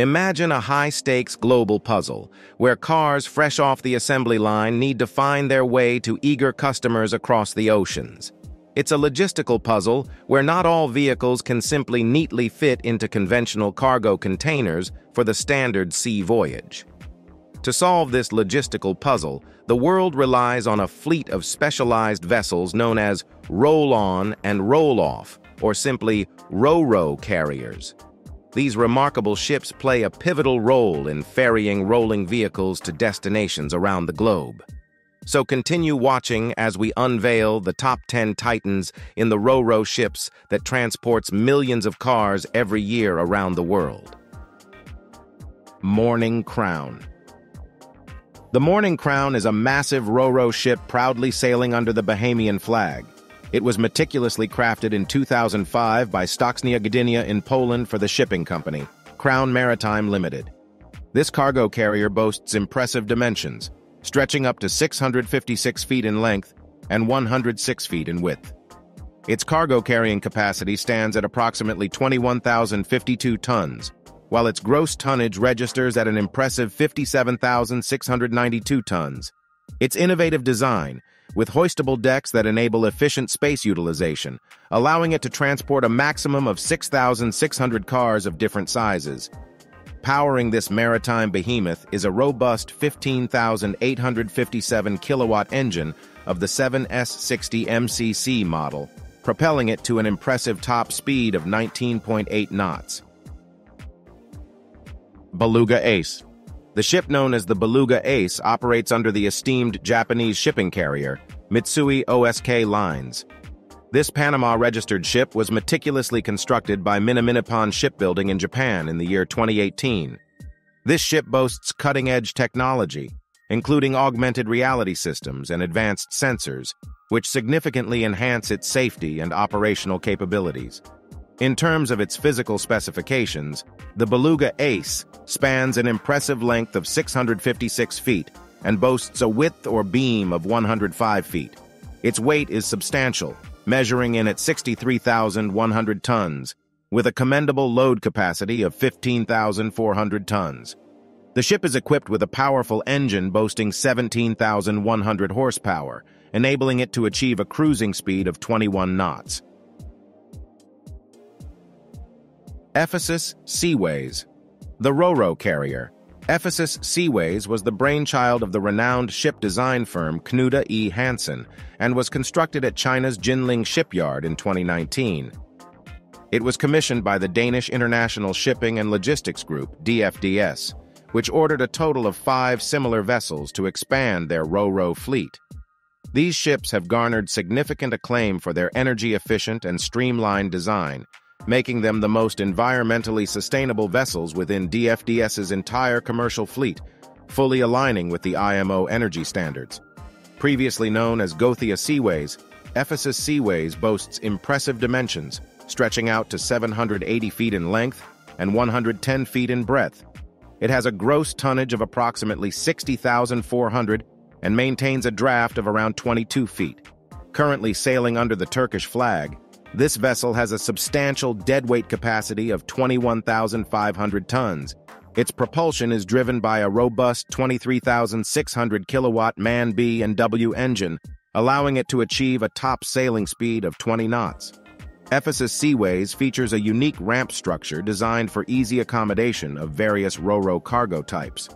Imagine a high-stakes global puzzle, where cars fresh off the assembly line need to find their way to eager customers across the oceans. It's a logistical puzzle where not all vehicles can simply neatly fit into conventional cargo containers for the standard sea voyage. To solve this logistical puzzle, the world relies on a fleet of specialized vessels known as roll-on and roll-off, or simply ro-ro carriers. These remarkable ships play a pivotal role in ferrying rolling vehicles to destinations around the globe. So continue watching as we unveil the top 10 titans in the Ro-Ro ships that transports millions of cars every year around the world. Morning Crown The Morning Crown is a massive Ro-Ro ship proudly sailing under the Bahamian flag. It was meticulously crafted in 2005 by Stocznia Gdynia in Poland for the shipping company, Crown Maritime Limited. This cargo carrier boasts impressive dimensions, stretching up to 656 feet in length and 106 feet in width. Its cargo carrying capacity stands at approximately 21,052 tons, while its gross tonnage registers at an impressive 57,692 tons. Its innovative design, with hoistable decks that enable efficient space utilization, allowing it to transport a maximum of 6,600 cars of different sizes, Powering this maritime behemoth is a robust 15,857 kilowatt engine of the 7S60 MCC model, propelling it to an impressive top speed of 19.8 knots. Beluga Ace The ship known as the Beluga Ace operates under the esteemed Japanese shipping carrier, Mitsui OSK Lines, this Panama-registered ship was meticulously constructed by Minaminippon Shipbuilding in Japan in the year 2018. This ship boasts cutting-edge technology, including augmented reality systems and advanced sensors, which significantly enhance its safety and operational capabilities. In terms of its physical specifications, the Beluga Ace spans an impressive length of 656 feet and boasts a width or beam of 105 feet. Its weight is substantial, measuring in at 63,100 tons, with a commendable load capacity of 15,400 tons. The ship is equipped with a powerful engine boasting 17,100 horsepower, enabling it to achieve a cruising speed of 21 knots. Ephesus Seaways The Ro-Ro Carrier Ephesus Seaways was the brainchild of the renowned ship design firm Knud E. Hansen and was constructed at China's Jinling Shipyard in 2019. It was commissioned by the Danish International Shipping and Logistics Group, DFDS, which ordered a total of five similar vessels to expand their Ro-Ro fleet. These ships have garnered significant acclaim for their energy-efficient and streamlined design, making them the most environmentally sustainable vessels within DFDS's entire commercial fleet, fully aligning with the IMO energy standards. Previously known as Gothia Seaways, Ephesus Seaways boasts impressive dimensions, stretching out to 780 feet in length and 110 feet in breadth. It has a gross tonnage of approximately 60,400 and maintains a draft of around 22 feet. Currently sailing under the Turkish flag, this vessel has a substantial deadweight capacity of 21,500 tons. Its propulsion is driven by a robust 23,600 kilowatt MAN B and W engine, allowing it to achieve a top sailing speed of 20 knots. Ephesus Seaways features a unique ramp structure designed for easy accommodation of various Ro-Ro cargo types.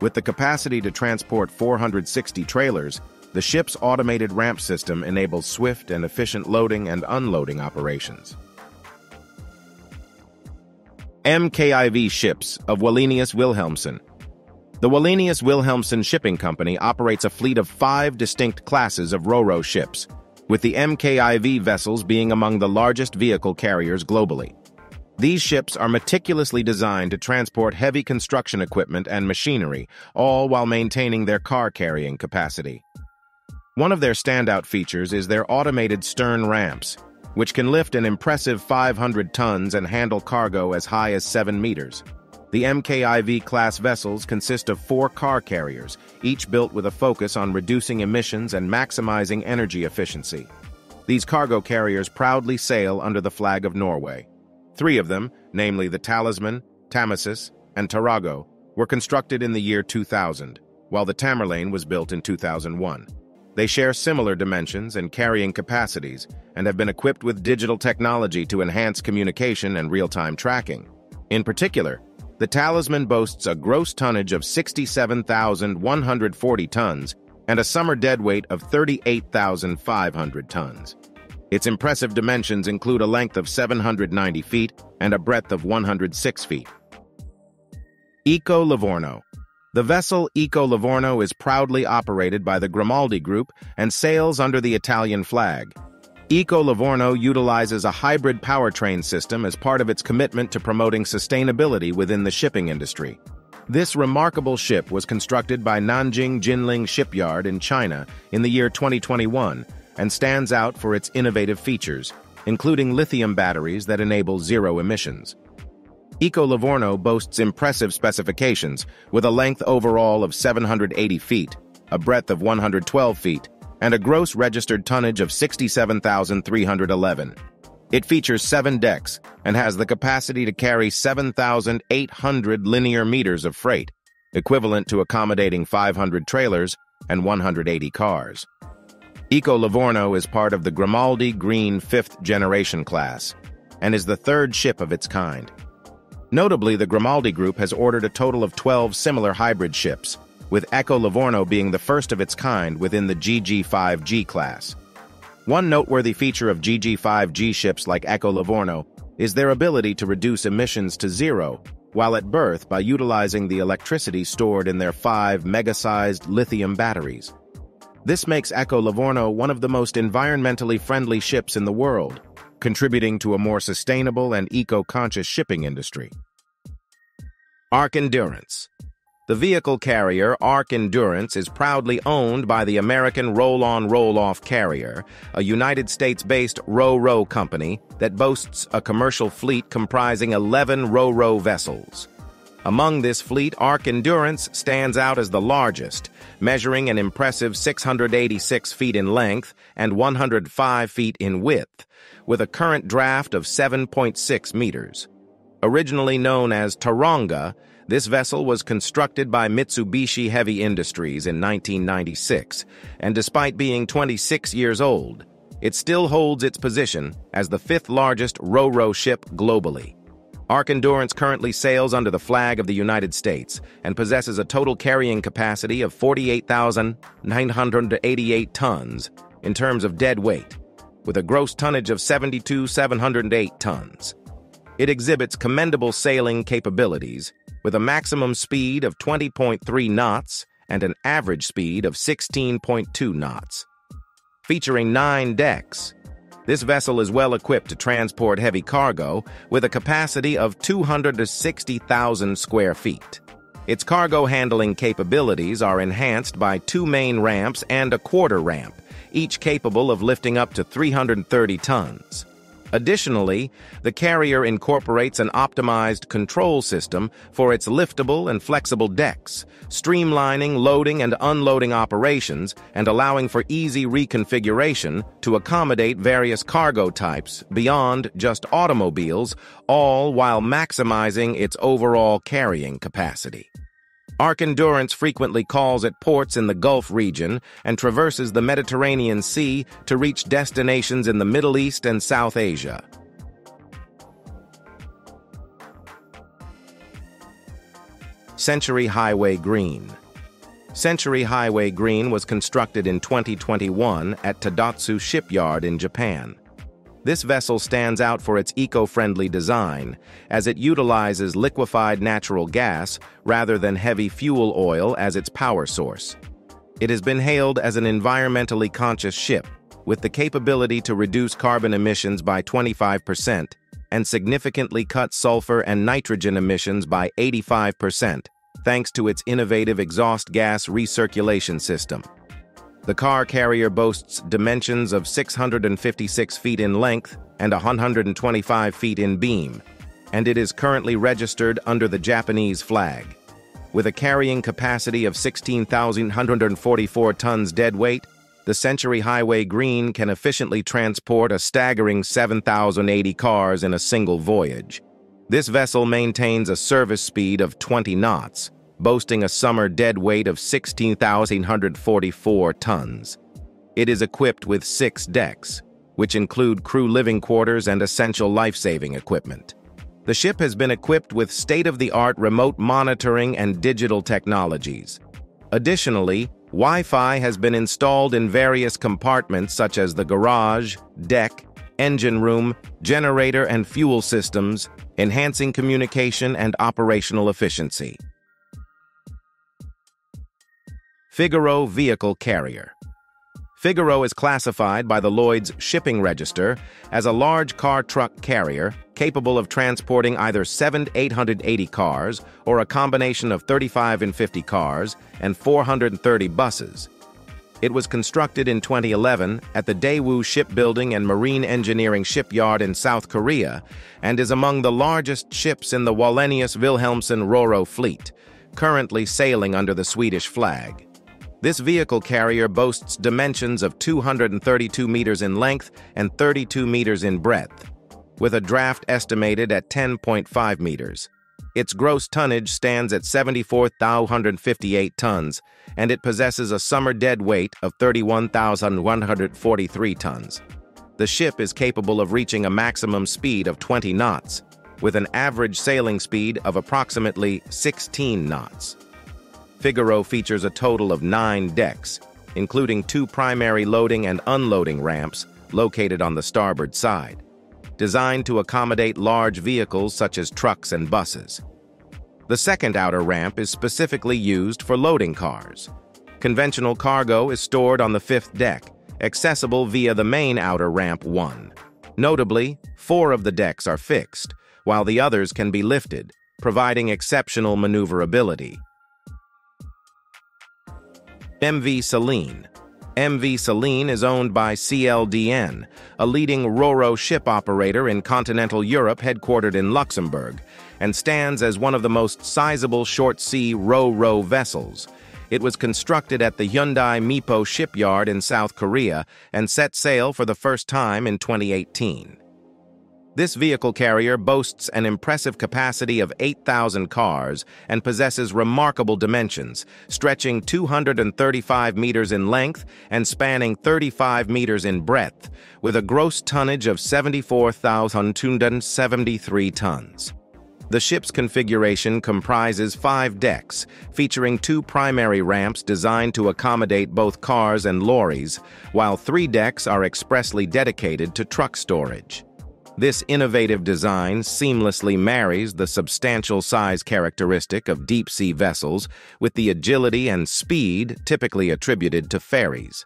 With the capacity to transport 460 trailers, the ship's automated ramp system enables swift and efficient loading and unloading operations. MKIV Ships of Wallenius Wilhelmsen The Wallenius Wilhelmsen Shipping Company operates a fleet of five distinct classes of Ro-Ro ships, with the MKIV vessels being among the largest vehicle carriers globally. These ships are meticulously designed to transport heavy construction equipment and machinery, all while maintaining their car-carrying capacity. One of their standout features is their automated stern ramps, which can lift an impressive 500 tons and handle cargo as high as 7 meters. The MKIV-class vessels consist of four car carriers, each built with a focus on reducing emissions and maximizing energy efficiency. These cargo carriers proudly sail under the flag of Norway. Three of them, namely the Talisman, Tamesis, and Tarago were constructed in the year 2000, while the Tamerlane was built in 2001. They share similar dimensions and carrying capacities and have been equipped with digital technology to enhance communication and real-time tracking. In particular, the Talisman boasts a gross tonnage of 67,140 tons and a summer deadweight of 38,500 tons. Its impressive dimensions include a length of 790 feet and a breadth of 106 feet. Eco Livorno The vessel Eco Livorno is proudly operated by the Grimaldi Group and sails under the Italian flag. Eco Livorno utilizes a hybrid powertrain system as part of its commitment to promoting sustainability within the shipping industry. This remarkable ship was constructed by Nanjing Jinling Shipyard in China in the year 2021 and stands out for its innovative features, including lithium batteries that enable zero emissions. Eco Livorno boasts impressive specifications with a length overall of 780 feet, a breadth of 112 feet, and a gross registered tonnage of 67,311. It features seven decks and has the capacity to carry 7,800 linear meters of freight, equivalent to accommodating 500 trailers and 180 cars. Eco Livorno is part of the Grimaldi Green 5th generation class and is the third ship of its kind. Notably, the Grimaldi Group has ordered a total of 12 similar hybrid ships, with Eco Livorno being the first of its kind within the GG5G class. One noteworthy feature of GG5G ships like Eco Livorno is their ability to reduce emissions to zero while at berth by utilizing the electricity stored in their five mega-sized lithium batteries. This makes Eco Livorno one of the most environmentally friendly ships in the world, contributing to a more sustainable and eco-conscious shipping industry. ARC Endurance the vehicle carrier ARC Endurance is proudly owned by the American Roll-On Roll-Off Carrier, a United States-based ro-ro company that boasts a commercial fleet comprising 11 ro-ro vessels. Among this fleet, ARC Endurance stands out as the largest, measuring an impressive 686 feet in length and 105 feet in width, with a current draft of 7.6 meters. Originally known as Taronga, this vessel was constructed by Mitsubishi Heavy Industries in 1996, and despite being 26 years old, it still holds its position as the fifth largest ro-ro ship globally. ARC Endurance currently sails under the flag of the United States and possesses a total carrying capacity of 48,988 tons in terms of dead weight, with a gross tonnage of 72,708 tons. It exhibits commendable sailing capabilities with a maximum speed of 20.3 knots and an average speed of 16.2 knots. Featuring nine decks, this vessel is well equipped to transport heavy cargo with a capacity of 260,000 square feet. Its cargo handling capabilities are enhanced by two main ramps and a quarter ramp, each capable of lifting up to 330 tons. Additionally, the carrier incorporates an optimized control system for its liftable and flexible decks, streamlining loading and unloading operations and allowing for easy reconfiguration to accommodate various cargo types beyond just automobiles, all while maximizing its overall carrying capacity. ARC Endurance frequently calls at ports in the Gulf region and traverses the Mediterranean Sea to reach destinations in the Middle East and South Asia. Century Highway Green Century Highway Green was constructed in 2021 at Tadotsu Shipyard in Japan. This vessel stands out for its eco-friendly design, as it utilizes liquefied natural gas rather than heavy fuel oil as its power source. It has been hailed as an environmentally conscious ship, with the capability to reduce carbon emissions by 25% and significantly cut sulfur and nitrogen emissions by 85%, thanks to its innovative exhaust gas recirculation system. The car carrier boasts dimensions of 656 feet in length and 125 feet in beam, and it is currently registered under the Japanese flag. With a carrying capacity of 16,144 tons dead weight, the Century Highway Green can efficiently transport a staggering 7,080 cars in a single voyage. This vessel maintains a service speed of 20 knots, boasting a summer dead weight of 16,144 tons. It is equipped with six decks, which include crew living quarters and essential life-saving equipment. The ship has been equipped with state-of-the-art remote monitoring and digital technologies. Additionally, Wi-Fi has been installed in various compartments such as the garage, deck, engine room, generator and fuel systems, enhancing communication and operational efficiency. Figaro Vehicle Carrier Figaro is classified by the Lloyd's Shipping Register as a large car truck carrier capable of transporting either 7 880 cars or a combination of 35 and 50 cars and 430 buses. It was constructed in 2011 at the Daewoo Shipbuilding and Marine Engineering Shipyard in South Korea and is among the largest ships in the Wallenius Wilhelmsen Ro-Ro fleet, currently sailing under the Swedish flag. This vehicle carrier boasts dimensions of 232 meters in length and 32 meters in breadth, with a draft estimated at 10.5 meters. Its gross tonnage stands at 74,158 tons, and it possesses a summer dead weight of 31,143 tons. The ship is capable of reaching a maximum speed of 20 knots, with an average sailing speed of approximately 16 knots. Figaro features a total of nine decks, including two primary loading and unloading ramps located on the starboard side designed to accommodate large vehicles such as trucks and buses. The second outer ramp is specifically used for loading cars. Conventional cargo is stored on the fifth deck, accessible via the main outer ramp 1. Notably, four of the decks are fixed, while the others can be lifted, providing exceptional maneuverability. MV Celine MV Celine is owned by CLDN, a leading Ro-Ro ship operator in continental Europe headquartered in Luxembourg, and stands as one of the most sizable short-sea Ro-Ro vessels. It was constructed at the Hyundai Mipo shipyard in South Korea and set sail for the first time in 2018. This vehicle carrier boasts an impressive capacity of 8,000 cars and possesses remarkable dimensions, stretching 235 meters in length and spanning 35 meters in breadth, with a gross tonnage of 74,273 tons. The ship's configuration comprises five decks, featuring two primary ramps designed to accommodate both cars and lorries, while three decks are expressly dedicated to truck storage. This innovative design seamlessly marries the substantial size characteristic of deep-sea vessels with the agility and speed typically attributed to ferries.